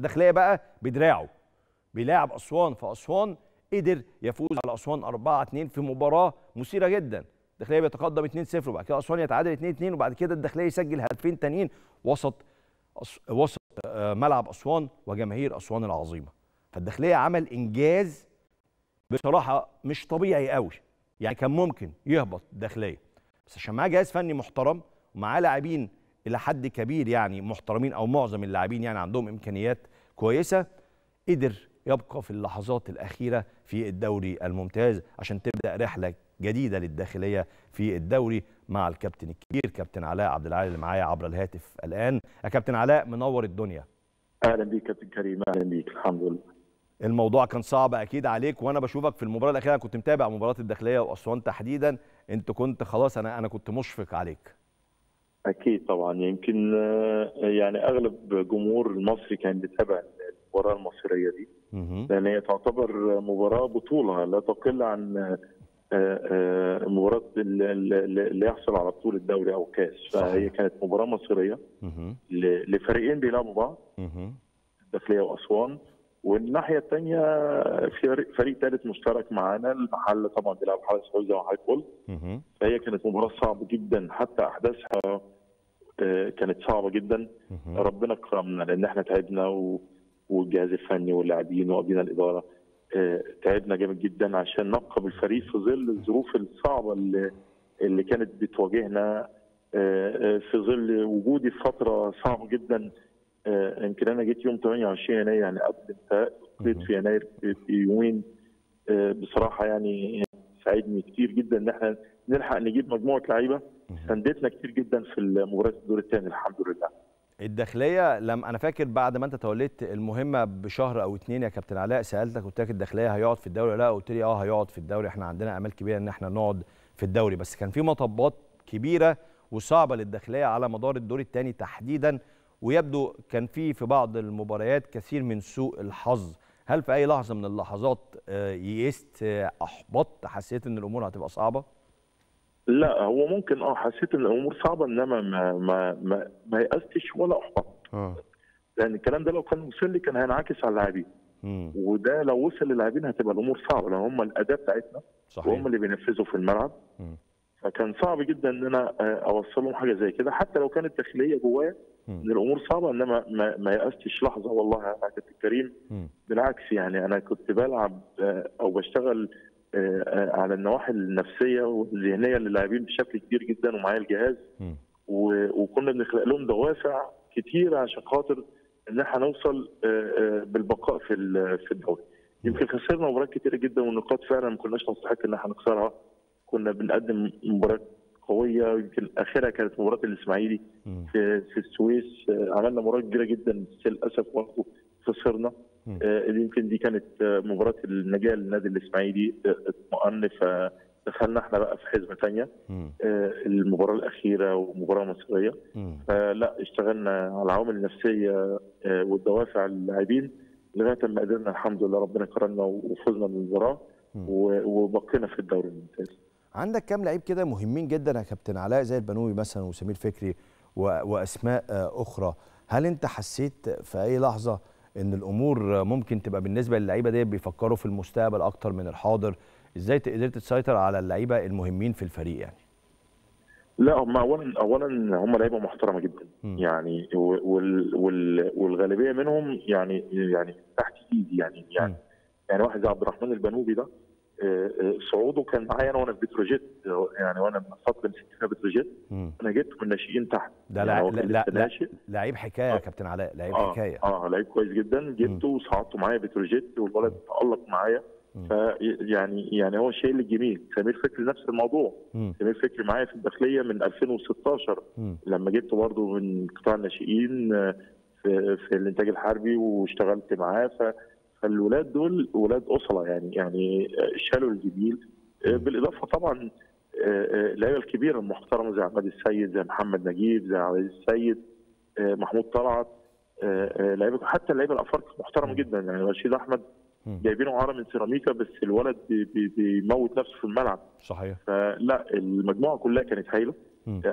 الداخليه بقى بدراعه بيلاعب أسوان فأسوان قدر يفوز على أسوان 4 2 في مباراة مثيرة جدا الداخليه بيتقدم 2 0 وبعد كده أسوان يتعادل 2 2 وبعد كده الداخلية يسجل هدفين تانيين وسط. وسط آه، ملعب أسوان وجماهير أسوان العظيمة فالداخلية عمل إنجاز بصراحة مش طبيعي قوي يعني كان ممكن يهبط الداخليه بس عشان معاه جهاز فني محترم ومعاه لاعبين إلى حد كبير يعني محترمين أو معظم اللاعبين يعني عندهم إمكانيات كويسة قدر يبقى في اللحظات الأخيرة في الدوري الممتاز عشان تبدأ رحلة جديدة للداخلية في الدوري مع الكابتن الكبير كابتن علاء عبد العال اللي معايا عبر الهاتف الآن. يا كابتن علاء منور الدنيا. أهلا بيك كابتن كريم أهلا بيك الحمد لله. الموضوع كان صعب أكيد عليك وأنا بشوفك في المباراة الأخيرة. كنت متابع مباراة الداخلية وأسوان تحديدا. أنت كنت خلاص أنا أنا كنت مشفق عليك. أكيد طبعا يمكن آه، يعني أغلب جمهور المصري كان بيتابع المباراة المصرية دي. لأن هي تعتبر مباراة بطولة لا تقل عن آه، آه، مباراة ال- ال- اللي يحصل على بطولة دوري أو كأس. فهي كانت مباراة. ل- لفريقين بيلعبوا بعض. الداخليه وأسوان والناحية الثانية في فريق- ثالث مشترك معانا المحل طبعا بيلعب وحاج قلت مهم. فهي كانت مباراة صعبة جدا حتى أحداثها آه، كانت صعبة جدا. ربنا كرمنا لأن إحنا تعبنا و... والجهاز الفني واللاعبين وقضينا الإدارة آه، تعبنا جامد جدا عشان نبقى بالفريق في ظل الظروف الصعبة اللي, اللي كانت بتواجهنا آه، آه، في ظل وجودي في فترة صعبة جدا. آه، يمكن أنا جيت يوم 28 يناير يعني قبل انتهاء جيت في يناير في في يومين آه، بصراحة يعني ساعدني كتير جدا إن إحنا نلحق نجيب مجموعة لعيبة. ساندتنا كتير جدا في مباراه الدور الثاني الحمد لله. الداخلية لم أنا فاكر بعد ما أنت توليت المهمة بشهر أو اتنين يا كابتن علاء سألتك قلت لك الداخلية هيقعد في الدوري ولا لأ؟ قلت لي آه هيقعد في الدوري إحنا عندنا أمال كبيرة إن إحنا نقعد في الدوري. بس كان في مطبات كبيرة وصعبة للداخلية على مدار الدور الثاني تحديدا ويبدو كان في في بعض المباريات كثير من سوء الحظ. هل في أي لحظة من اللحظات آه، يئست آه، أحبطت حسيت إن الأمور هتبقى صعبة؟ لا هو ممكن آه حسيت إن الأمور صعبة إنما ما ما ما, ما يأستش ولا أحبط. آه. لأن الكلام ده لو كان وصل لي كان هينعكس على اللاعبين. وده لو وصل للاعبين هتبقى الأمور صعبة لأن هم الاداه بتاعتنا صحيح. وهم اللي بينفذوا في الملعب. مم. فكان صعب جدا إن أنا آه، أوصل لهم حاجة زي كده. حتى لو كانت داخلية جوايا. إن الأمور صعبة إنما ما, ما يأستش. لحظة والله يا كابتن كريم. بالعكس يعني أنا كنت بلعب آه، أو بشتغل على النواحي النفسية والذهنية للاعبين بشكل كبير جدا ومعايا الجهاز وكنا بنخلق لهم دوافع كتيره عشان خاطر إن إحنا نوصل آه، آه، بالبقاء في في الدوري. يمكن خسرنا مباريات كتيرة جدا والنقاط فعلا ما كناش نستحق إن إحنا نخسرها. كنا بنقدم مباريات قوية يمكن آخرها كانت مباراة الإسماعيلي. في في السويس آه، عملنا مباراة كبيرة جدا بس للأسف برضه خسرنا آه، يمكن دي كانت آه، مباراة النجاة للنادي الإسماعيلي آه، اطمأن فدخلنا إحنا بقى في حزمه ثانية. المباراة الأخيرة ومباراة مصريه. فلا اشتغلنا على العوامل النفسية آه، والدوافع اللاعبين لغاية ما قدرنا الحمد لله ربنا كرمنا وفزنا بالمباراة وبقينا في الدوري الممتاز عندك كام لعيب كده مهمين جدا يا كابتن علاء زي البنوي مثلا وسمير فكري. وأسماء آه، أخرى هل أنت حسيت في أي لحظة إن الأمور ممكن تبقى بالنسبة للعيبة دي بيفكروا في المستقبل أكتر من الحاضر إزاي قدرت تسيطر على اللعيبة المهمين في الفريق يعني لا هم اولا اولا هم لعيبة محترمة جدا مم. يعني وال وال والغالبية منهم يعني يعني تحت إيدي يعني يعني مم. يعني واحد زي عبد الرحمن البنوبي ده صعوده كان معايا أنا وأنا في بتروجيت. يعني وأنا من اللي مسكت فيها بتروجيت. أنا جبته من الناشئين تحت. ده يعني لع... هو لا لا لعيب حكاية يا آه. كابتن علاء لعيب آه حكاية. آه لعيب كويس جدا. جبته وصعدته معايا بتروجيت والولد تألق معايا. فيعني يعني هو شايل الجميل. سمير فكري نفس الموضوع. سمير فكري معايا في الداخلية من 2016 مم. لما جبته برضه من قطاع الناشئين آه، في, في الإنتاج الحربي واشتغلت معاه. ف فالولاد دول ولاد اصله يعني يعني آه، شالوا الجميل آه، بالإضافة طبعا آه، آه، اللعيبه الكبيرة المحترمة زي عماد السيد زي محمد نجيب زي عبد العزيز السيد آه، محمود طلعت. آه، آه، لعيبة حتى اللعيبة الأفارقة محترمة جدا. يعني رشيد أحمد. جايبينه عارة من سيراميكا بس الولد بي- بي- بيموت نفسه في الملعب. صحيح. فلا المجموعة كلها كانت هايلة.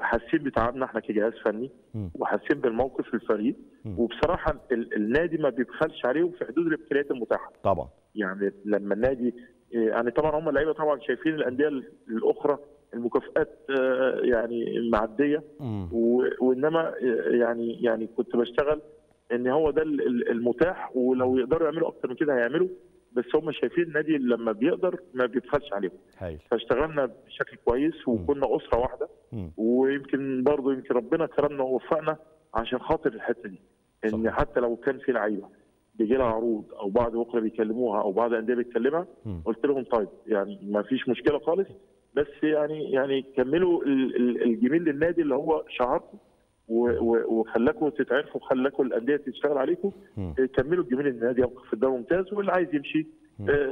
حاسين بتعبنا إحنا كجهاز فني. وحاسين بالموقف الفريق. وبصراحة ال- النادي ما بيبخلش عليهم في حدود الامكانيات المتاحة. طبعا. يعني لما النادي يعني طبعا هم اللعيبة طبعا شايفين الأندية الأخرى المكافئات آه، يعني معديه وإنما آه، يعني يعني كنت بشتغل إن هو ده ال- ال- المتاح ولو يقدروا يعملوا أكتر من كده هيعملوا. بس هم شايفين النادي لما بيقدر ما بيبخلش عليهم. هايل فاشتغلنا بشكل كويس وكنا أسرة واحدة. مم. ويمكن برضه يمكن ربنا كرمنا ووفقنا عشان خاطر الحتة دي. إن صحيح. حتى لو كان في لعيبة بيجي لها عروض أو بعض بكرة بيكلموها أو بعض الانديه بتكلمها. قلت لهم طيب يعني ما فيش مشكلة خالص. بس يعني يعني كملوا ال- ال- الجميل للنادي اللي هو و- وخلاكم تتعرفوا وخلاكم الأندية تشتغل عليكم. آه، كملوا الجميل للنادي يبقى في الدوري الممتاز واللي عايز يمشي مم. آه،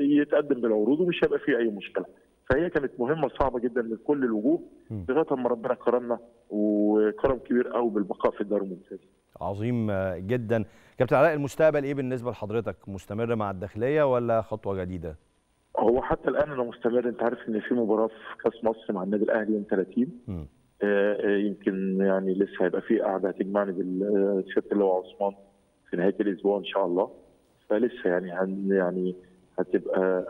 يتقدم بالعروض ومش هيبقى فيه أي مشكلة فهي كانت مهمة صعبه جدا من كل الوجوه. لغايه اما ربنا كرمنا وكرم كبير قوي بالبقاء في الدوري الممتاز عظيم آه، جدا كابتن علاء المستقبل إيه بالنسبة لحضرتك مستمر مع الداخلية ولا خطوة جديدة هو حتى الآن أنا مستمر أنت عارف إن في مباراة في كأس مصر مع النادي الأهلي يوم 30 مم. آه، يمكن يعني لسه هيبقى في قعده هتجمعني بالشيخ اللي هو عثمان في نهاية الأسبوع إن شاء الله. فلسه يعني هن يعني هتبقى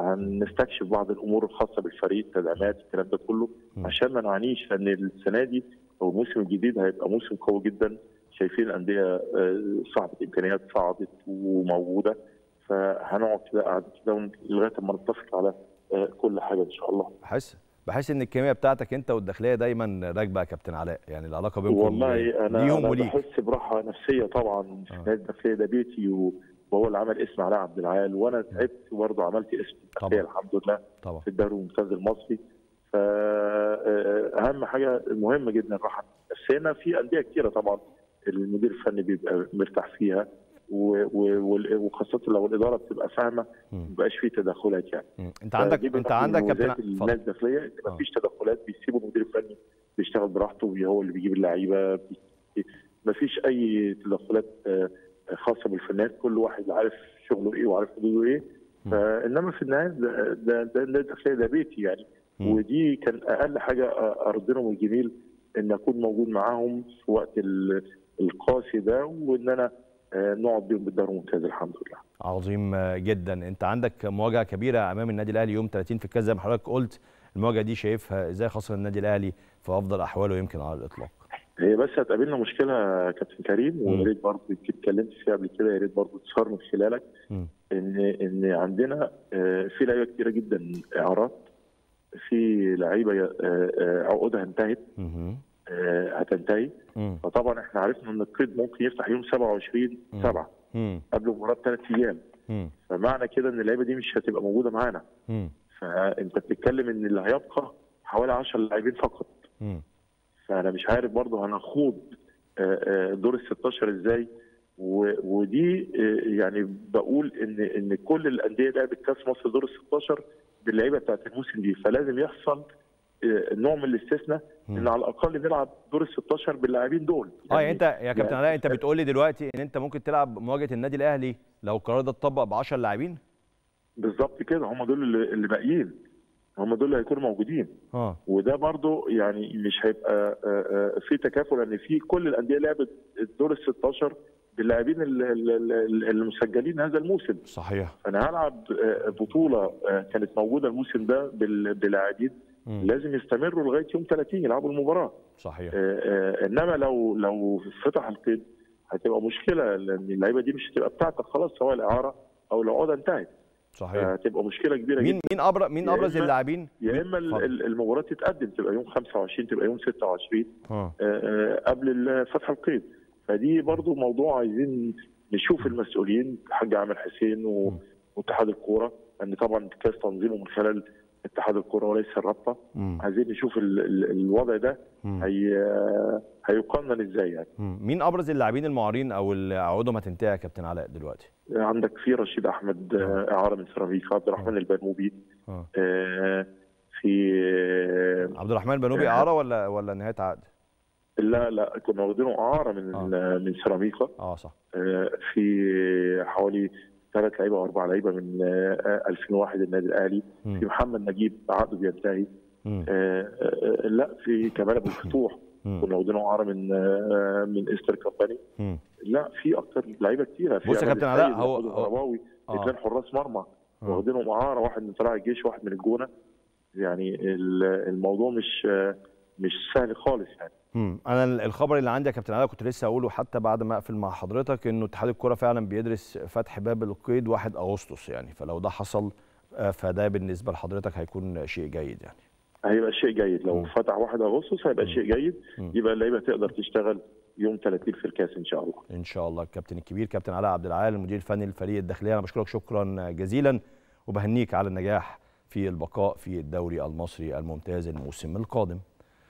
هنستكشف بعض الأمور الخاصة بالفريق التدعيمات الكلام ده كله. عشان ما نعانيش لأن السنة دي أو الموسم الجديد هيبقى موسم قوي جدا. شايفين الأندية آه، صاحبه إمكانيات صعدت وموجودة. فهنقعد كده قعده كده لغاية ما نتفق على آه، كل حاجة إن شاء الله. بحس بحس إن الكيمياء بتاعتك أنت والداخلية دايما راكبة يا كابتن علاء يعني العلاقة بينكم والله أنا ليهم أنا وليك. بحس براحة نفسية طبعا في آه. نادي الداخليه ده بيتي وهو اللي عمل اسم علاء عبد العال وأنا تعبت وبرضه عملت اسم الداخلية طبعا. الحمد لله طبعا. في الدوري الممتاز المصري. فاهم حاجة مهمة جدا الراحة النفسية. في أندية كتيرة طبعا المدير الفني بيبقى مرتاح فيها. وخاصة لو الإدارة بتبقى فاهمة ما. بيبقاش فيه تدخلات يعني. انت عندك انت عندك كابتن الناس الداخليه ان آه. ما فيش تدخلات بيسيبوا المدير الفني بيشتغل براحته وهو هو اللي بيجيب اللعيبة ما فيش أي تدخلات آه، خاصة بالفنان كل واحد عارف شغله إيه وعارف حدوده إيه. فإنما في النهاية ده ده ده ده ده بيتي يعني. ودي كان أقل حاجة ارد لهم الجميل إن أكون موجود معاهم في وقت ال- القاسي ده وإن أنا آه، نقعد بيهم بالدوري الممتاز الحمد لله عظيم جدا أنت عندك مواجهة كبيرة أمام النادي الأهلي يوم 30 في الكاس زي ما حضرتك قلت المواجهة دي شايفها إزاي خاصة النادي الأهلي في أفضل أحواله يمكن على الإطلاق هي بس هتقابلنا مشكلة كابتن كريم. ويا ريت برضه اتكلمت فيها قبل كده يا ريت برضه تشار من خلالك. إن إن عندنا آه، في لعيبة كتيرة جدا إعارات في لعيبة آه، آه، عقودها انتهت. آه، هتنتهي مم. فطبعا إحنا عرفنا إن القيد ممكن يفتح يوم 27 مم. 7 مم. قبل المباراه بثلاث أيام. فمعنى كده إن اللعيبة دي مش هتبقى موجودة معانا. فأنت بتتكلم إن اللي هيبقى حوالي 10 لاعبين فقط. فأنا مش عارف برضه هنخوض آه، آه، دور ال 16 إزاي ودي آه، يعني بقول إن إن كل الأندية لعبت كأس مصر دور ال 16 باللعيبة بتاعت الموسم دي فلازم يحصل آه، نوع من الاستثناء. إن على الأقل نلعب دور ال 16 باللاعبين دول. آه يعني أنت يا كابتن يعني- علاء أنت بتقول لي دلوقتي إن أنت ممكن تلعب مواجهة النادي الأهلي لو القرار ده اتطبق ب 10 لاعبين؟ بالظبط كده. هم دول اللي باقيين. هم دول اللي هيكونوا موجودين. آه. وده برضو يعني مش هيبقى آه، آه، في تكافل لأن في كل الأندية لعبت الدور ال 16 باللاعبين ال- ال- ال- المسجلين هذا الموسم. صحيح. فانا هلعب آه، بطولة كانت موجودة الموسم ده بال- بلاعبين مم. لازم يستمروا لغاية يوم 30 يلعبوا المباراة. صحيح. آه، آه، إنما لو لو فتح القيد هتبقى مشكلة لأن اللعيبة دي مش هتبقى بتاعتك خلاص سواء الإعارة أو العقده انتهت. صحيح. هتبقى مشكلة كبيرة جدا. مين مين أبرز مين أبرز اللاعبين؟ يا إما المباراة تتقدم تبقى يوم 25 تبقى يوم 26 آه آه، آه، قبل فتح القيد. فدي برضو موضوع عايزين نشوف المسؤولين الحاج عامر حسين. واتحاد الكورة لأن طبعا الكاس تنظيمه من خلال اتحاد الكوره وليس الرابطة. عايزين نشوف ال- ال- الوضع ده. هي هيقنن إزاي يعني. مين أبرز اللاعبين المعارين أو اللي عقودهم هتنتهي يا كابتن علاء دلوقتي؟ عندك في رشيد أحمد آه، إعارة من سيراميكا عبد الرحمن البنوبي آه. آه، في آه، عبد الرحمن البنوبي إعارة ولا ولا نهاية عقد؟ لا لا كنا واخدينه إعارة من آه. من سيراميكا. آه صح. آه، في حوالي ثلاث لعيبة أو أربع لعيبة من آه، 2001 النادي الأهلي. في محمد نجيب عقده بينتهي. آه، آه، لا في كمال أبو الفتوح. كنا واخدينه اعاره من آه، من إستر كمباني. لا في أكتر لعيبة كتيرة في بص يا كابتن علاء، هو- هو- آه. اثنين حراس مرمى آه. واخدينهم اعاره واحد من طلائع الجيش واحد من الجونة يعني ال- الموضوع مش آه، مش سهل خالص يعني مم. أنا ال- الخبر اللي عندي يا كابتن علاء كنت لسه اقوله حتى بعد ما أقفل مع حضرتك إنه اتحاد الكره فعلا بيدرس فتح باب القيد 1 أغسطس يعني. فلو ده حصل آه، فده بالنسبة لحضرتك هيكون شيء جيد يعني. هيبقى شيء جيد. لو مم. فتح 1 أغسطس هيبقى شيء جيد. مم. يبقى اللعيبة تقدر تشتغل يوم 30 في الكاس إن شاء الله. إن شاء الله الكابتن الكبير. كابتن علاء عبد العال المدير الفني للفريق الداخلية. أنا بشكرك شكرا جزيلا. وبهنيك على النجاح في البقاء في الدوري المصري الممتاز الموسم القادم.